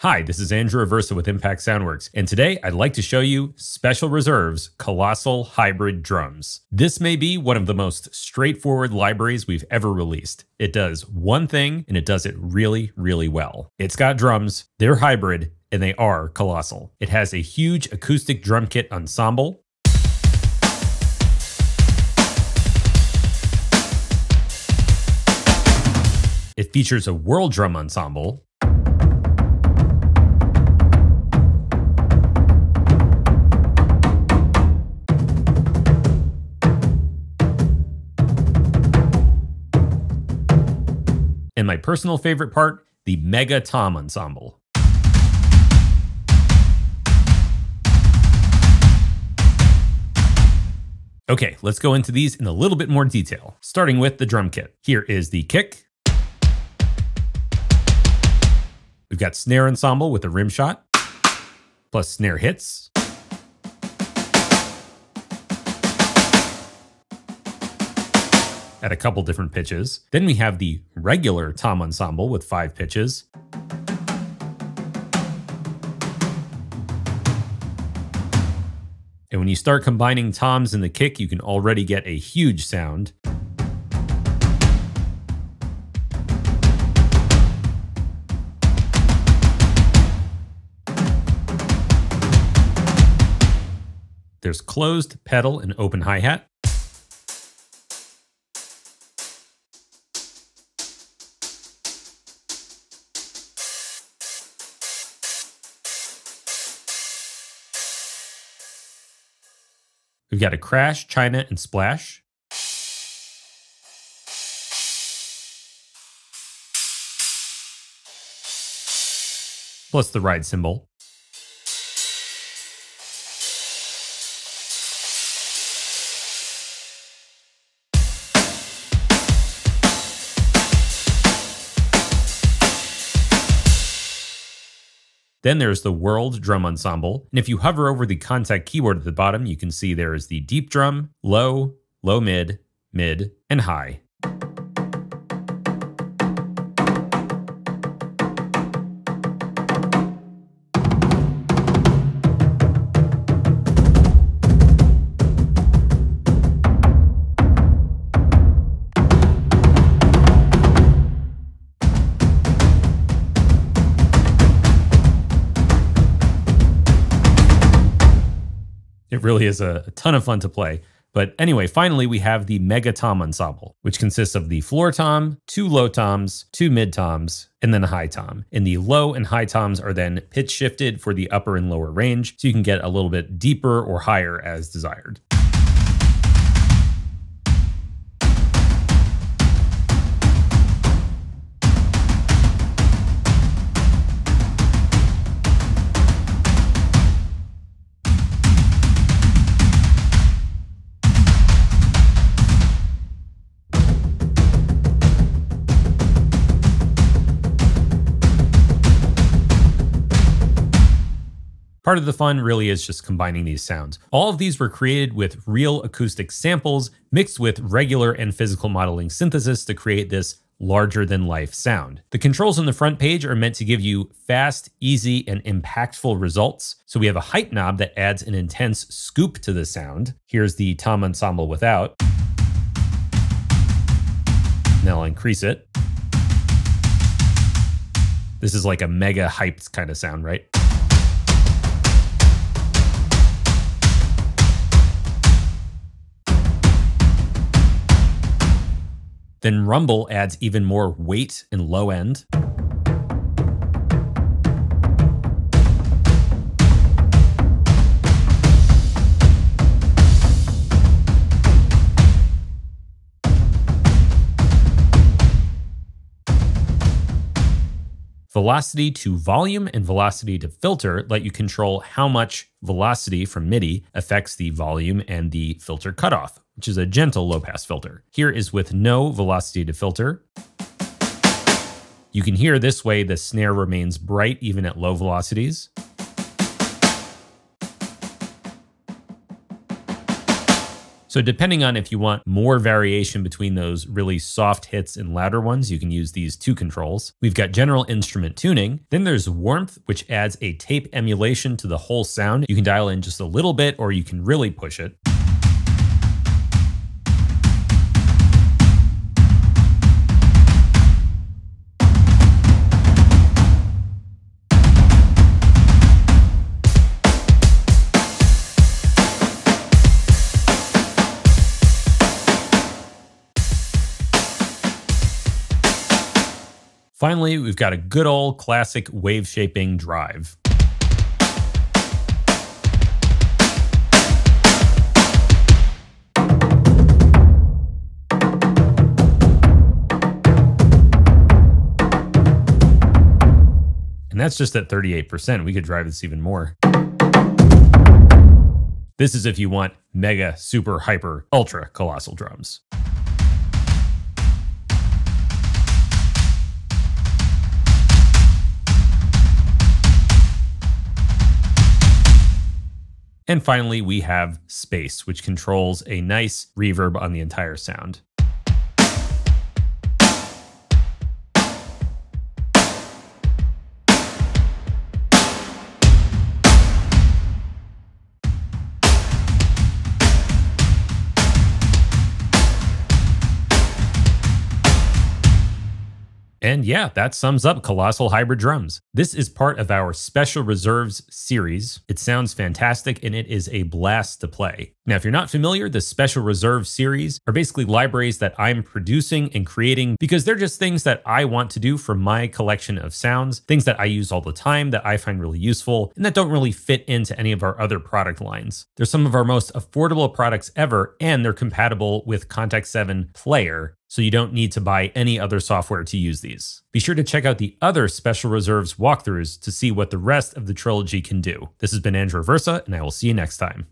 Hi, this is Andrew Aversa with Impact Soundworks, and today I'd like to show you Special Reserve's Colossal Hybrid Drums. This may be one of the most straightforward libraries we've ever released. It does one thing, and it does it really, really well. It's got drums, they're hybrid, and they are colossal. It has a huge acoustic drum kit ensemble, It features a world drum ensemble, and my personal favorite part, the Mega Tom Ensemble. Okay, let's go into these in a little bit more detail, starting with the drum kit. Here is the kick. We've got snare ensemble with a rim shot, plus snare hits, at a couple different pitches. Then we have the regular tom ensemble with five pitches. And when you start combining toms and the kick, you can already get a huge sound. There's closed pedal and open hi-hat. We've got a crash, China, and splash. Plus the ride cymbal. Then there's the World Drum Ensemble, and if you hover over the Kontakt keyboard at the bottom, you can see there is the deep drum, low, low mid, mid, and high. It really is a, ton of fun to play. But anyway, finally, we have the Mega Tom Ensemble, which consists of the floor tom, two low toms, two mid toms, and then a high tom. And the low and high toms are then pitch shifted for the upper and lower range, so you can get a little bit deeper or higher as desired. Part of the fun really is just combining these sounds. All of these were created with real acoustic samples mixed with regular and physical modeling synthesis to create this larger than life sound. The controls on the front page are meant to give you fast, easy, and impactful results. So we have a height knob that adds an intense scoop to the sound. Here's the tom ensemble without. Now I'll increase it. This is like a mega hyped kind of sound, right? Then Rumble adds even more weight and low end. Velocity to volume and velocity to filter let you control how much velocity from MIDI affects the volume and the filter cutoff which is a gentle low pass filter. Here is with no velocity to filter. You can hear this way the snare remains bright even at low velocities. So depending on if you want more variation between those really soft hits and louder ones, you can use these two controls. We've got general instrument tuning. Then there's warmth, which adds a tape emulation to the whole sound. You can dial in just a little bit or you can really push it. Finally, we've got a good old classic wave shaping drive. And that's just at 38%. We could drive this even more. This is if you want mega, super, hyper, ultra colossal drums. And finally, we have space, which controls a nice reverb on the entire sound. And yeah, that sums up Colossal Hybrid Drums. This is part of our Special Reserves series. It sounds fantastic and it is a blast to play. Now, if you're not familiar, the Special Reserve series are basically libraries that I'm producing and creating because they're just things that I want to do for my collection of sounds, things that I use all the time that I find really useful and that don't really fit into any of our other product lines. They're some of our most affordable products ever, and they're compatible with Kontakt 7 Player, so you don't need to buy any other software to use these. Be sure to check out the other Special Reserves walkthroughs to see what the rest of the trilogy can do. This has been Andrew Aversa, and I will see you next time.